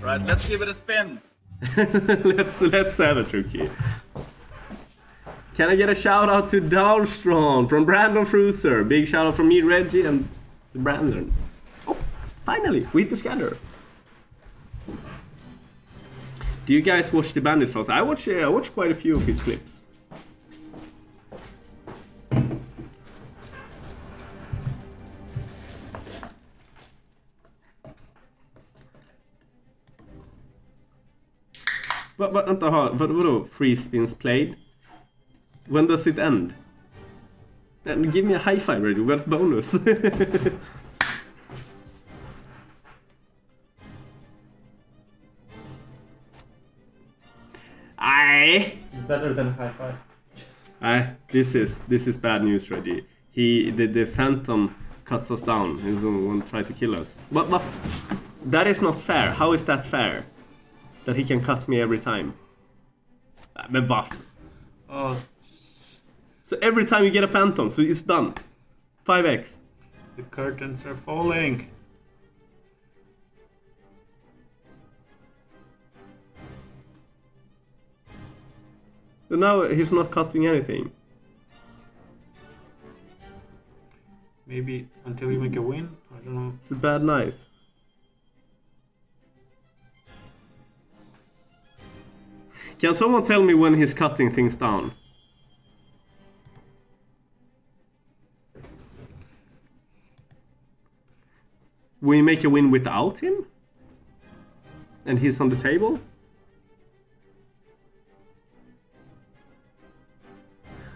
Right, let's give it a spin. let's let's have a Truki. Can I get a shout out to Dahlstrom from Brandon Fruser? Big shout out from me, Reggie, and Brandon. Oh, finally, with the scanner. Do you guys watch the Bandit Slots? I watch. Uh, I watch quite a few of his clips. Va, va, vänta, ha, vad, vadå free spins played? When does it end? And give me a high five ready, we got bonus. Aye. It's better than a high five. Aye, this is this is bad news ready. He the, the phantom cuts us down. He's one try to kill us. But, but that is not fair. How is that fair? That he can cut me every time. Men va? Oh, ah. So every time you get a phantom, so it's done. 5x. the curtains are falling. But now he's not cutting anything. Maybe until you make a win. I don't know. It's a bad knife. Can someone tell me when he's cutting things down? We make a win without him? And he's on the table?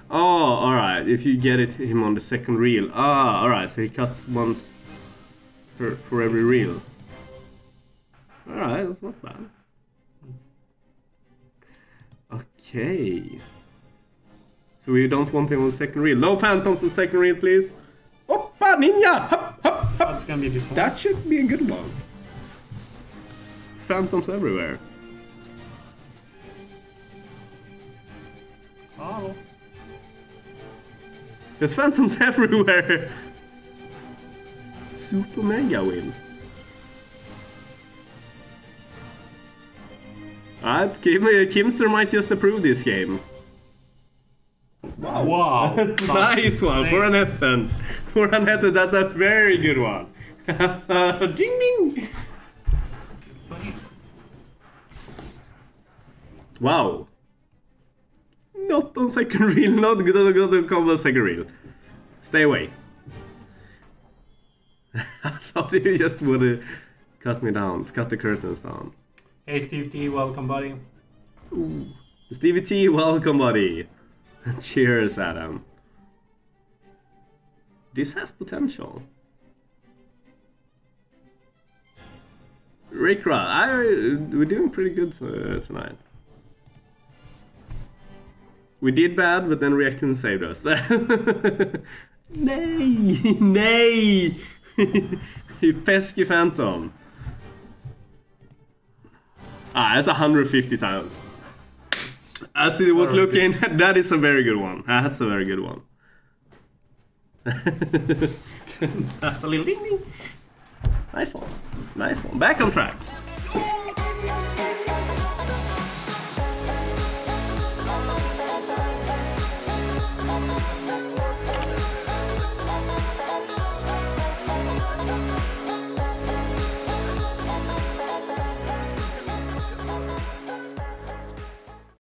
Oh, alright. If you get it him on the second reel. Ah, alright. So he cuts once for, for every reel. Alright, that's not bad. Okay. So we don't want him on second reel. No phantoms on second reel, please. Oppa, ninja! Hup, hup, hup. That's gonna be this one. That should be a good one. There's phantoms everywhere. Oh. There's phantoms everywhere. Super mega win. Alright, Kim, uh, Kimster might just approve this game. Wow. Wow. nice one for an attempt. For an attempt, that's a very good one. That's a ding ding. Wow. Not on second reel, not good not good to come on second reel. Stay away. I thought you just would have cut me down, cut the curtains down. Hey Steve T, welcome buddy. Ooh. Stevie T, welcome buddy. Cheers, Adam. This has potential. Rickra, I, we're doing pretty good uh, tonight. We did bad, but then Reactoonz saved us. nay! Nay! you pesky phantom. Ah, that's 150 times. As it was looking, that is a very good one. That's a very good one. That's a little ding ding. Nice one. Nice one. Back on track.